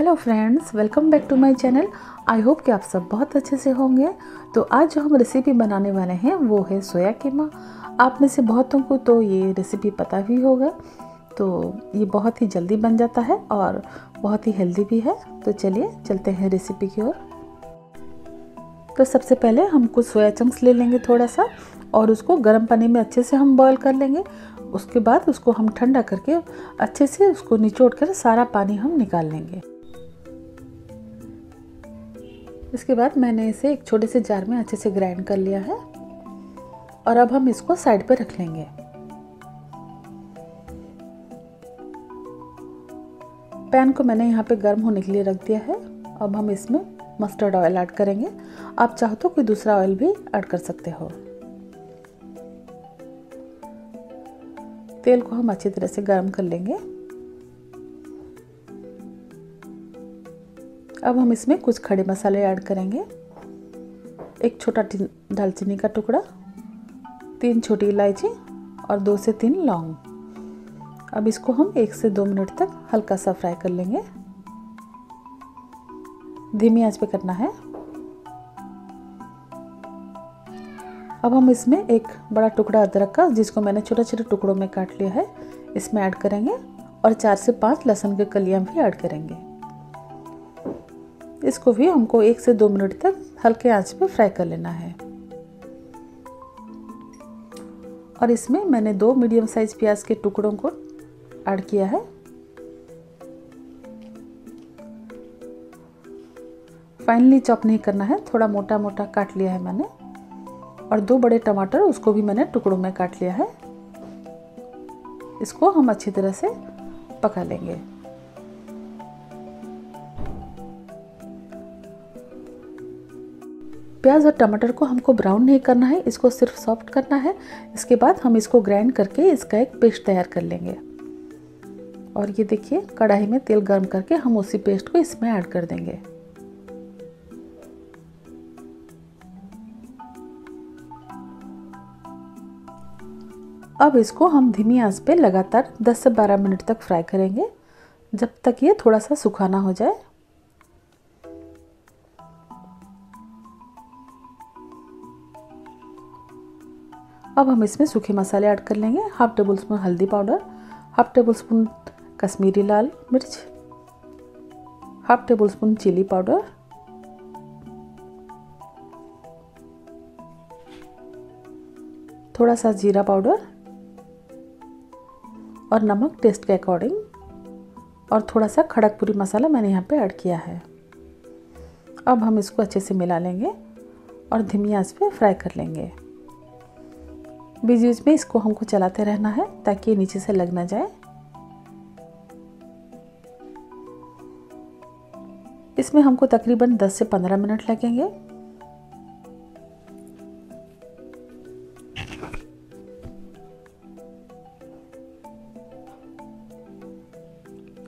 Hello friends welcome back to my channel I hope कि आप सब बहुत अच्छे से होंगे। तो आज जो हम रेसिपी बनाने वाले हैं, वो है सोया कीमा। आप में से बहुतों को तो ये रेसिपी पता भी होगा। तो ये बहुत ही जल्दी बन जाता है और बहुत ही हेल्दी भी है। तो चलिए, चलते हैं रेसिपी की ओर। तो सबसे पहले हम कुछ सोया चंक्स ले लेंगे थोड़ा सा और उसको गर्म पानी में अच्छे से हम बॉयल कर लेंगे। उसके बाद उसको हम ठंडा करके अच्छे से उसको निचोड़ कर सारा पानी हम निकाल लेंगे। इसके बाद मैंने इसे एक छोटे से जार में अच्छे से ग्राइंड कर लिया है और अब हम इसको साइड पर रख लेंगे। पैन को मैंने यहाँ पे गर्म होने के लिए रख दिया है। अब हम इसमें मस्टर्ड ऑयल ऐड करेंगे। आप चाहो तो कोई दूसरा ऑयल भी ऐड कर सकते हो। तेल को हम अच्छी तरह से गर्म कर लेंगे। अब हम इसमें कुछ खड़े मसाले ऐड करेंगे। एक छोटा दालचीनी का टुकड़ा, तीन छोटी इलायची और दो से तीन लौंग। अब इसको हम एक से दो मिनट तक हल्का सा फ्राई कर लेंगे। धीमी आँच पे करना है। अब हम इसमें एक बड़ा टुकड़ा अदरक का, जिसको मैंने छोटे छोटे टुकड़ों में काट लिया है, इसमें ऐड करेंगे और चार से पाँच लहसुन के कलियाँ भी ऐड करेंगे। इसको भी हमको एक से दो मिनट तक हल्के आँच पे फ्राई कर लेना है। और इसमें मैंने दो मीडियम साइज़ प्याज के टुकड़ों को ऐड किया है। फाइनली चॉप नहीं करना है, थोड़ा मोटा मोटा काट लिया है मैंने। और दो बड़े टमाटर उसको भी मैंने टुकड़ों में काट लिया है। इसको हम अच्छी तरह से पका लेंगे। प्याज और टमाटर को हमको ब्राउन नहीं करना है, इसको सिर्फ़ सॉफ्ट करना है। इसके बाद हम इसको ग्राइंड करके इसका एक पेस्ट तैयार कर लेंगे। और ये देखिए, कढ़ाई में तेल गर्म करके हम उसी पेस्ट को इसमें ऐड कर देंगे। अब इसको हम धीमी आँच पे लगातार 10 से 12 मिनट तक फ्राई करेंगे। जब तक ये थोड़ा सा सुखाना हो जाए अब हम इसमें सूखे मसाले ऐड कर लेंगे। हाफ़ टेबल स्पून हल्दी powder, half tablespoon Kashmiri लाल मिर्च, half tablespoon chilli powder, थोड़ा सा जीरा पाउडर और नमक टेस्ट के अकॉर्डिंग और थोड़ा सा खड़कपुरी मसाला मैंने यहाँ पे ऐड किया है। अब हम इसको अच्छे से मिला लेंगे और धीमी आँच पे फ्राई कर लेंगे। बीच बीच में इसको हमको चलाते रहना है ताकि ये नीचे से लग ना जाए। इसमें हमको तकरीबन 10 से 15 मिनट लगेंगे।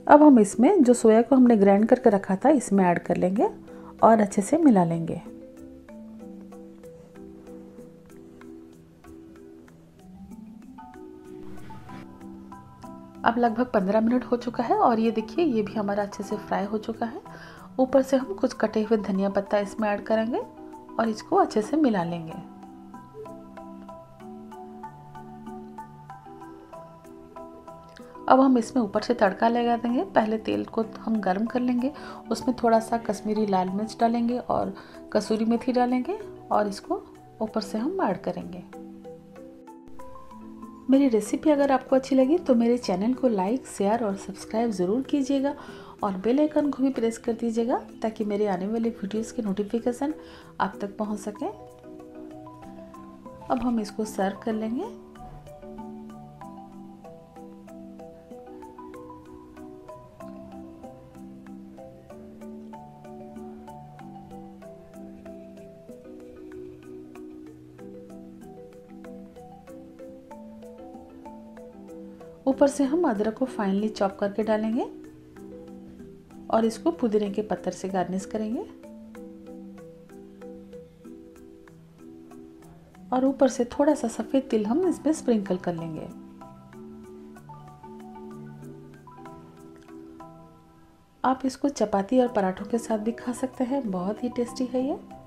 अब हम इसमें जो सोया को हमने ग्राइंड करके रखा था, इसमें ऐड कर लेंगे और अच्छे से मिला लेंगे। अब लगभग पंद्रह मिनट हो चुका है और ये देखिए, ये भी हमारा अच्छे से फ्राई हो चुका है। ऊपर से हम कुछ कटे हुए धनिया पत्ता इसमें ऐड करेंगे और इसको अच्छे से मिला लेंगे। अब हम इसमें ऊपर से तड़का लगा देंगे। पहले तेल को हम गर्म कर लेंगे। उसमें थोड़ा सा कश्मीरी लाल मिर्च डालेंगे और कसूरी मेथी डालेंगे और इसको ऊपर से हम ऐड करेंगे। मेरी रेसिपी अगर आपको अच्छी लगी तो मेरे चैनल को लाइक शेयर और सब्सक्राइब ज़रूर कीजिएगा और बेल आइकन को भी प्रेस कर दीजिएगा ताकि मेरे आने वाले वीडियोस के नोटिफिकेशन आप तक पहुँच सकें। अब हम इसको सर्व कर लेंगे। ऊपर से हम अदरक को फाइनली चॉप करके डालेंगे और इसको पुदीने के पत्थर से गार्निश करेंगे। और ऊपर से थोड़ा सा सफ़ेद तिल हम इसमें स्प्रिंकल कर लेंगे। आप इसको चपाती और पराठों के साथ भी खा सकते हैं, बहुत ही टेस्टी है ये।